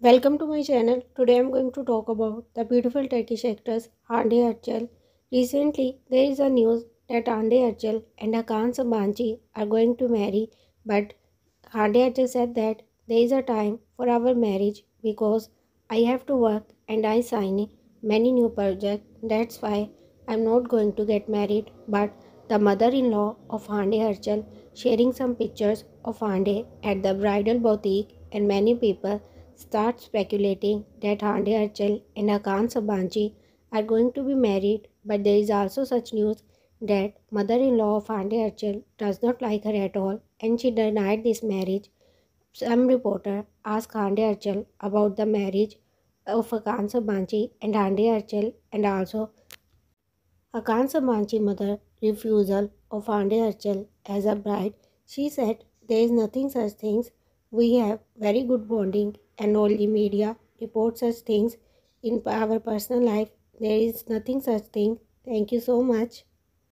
Welcome to my channel. Today I am going to talk about the beautiful Turkish actress Hande Erçel. Recently, there is a news that Hande Erçel and Hakan Sabancı are going to marry, but Hande Erçel said that there is a time for our marriage because I have to work and I sign many new projects. That's why I'm not going to get married. But the mother-in-law of Hande Erçel sharing some pictures of Hande at the bridal boutique and many people start speculating that Hande Erçel and Hakan Sabancı are going to be married, but there is also such news that mother-in-law of Hande Erçel does not like her at all and she denied this marriage. Some reporter asked Hande Erçel about the marriage of Hakan Sabancı and Hande Erçel and also Hakan Sabancı mother refusal of Hande Erçel as a bride. She said there is nothing such things. We have very good bonding and all the media report such things in our personal life. There is nothing such thing. Thank you so much.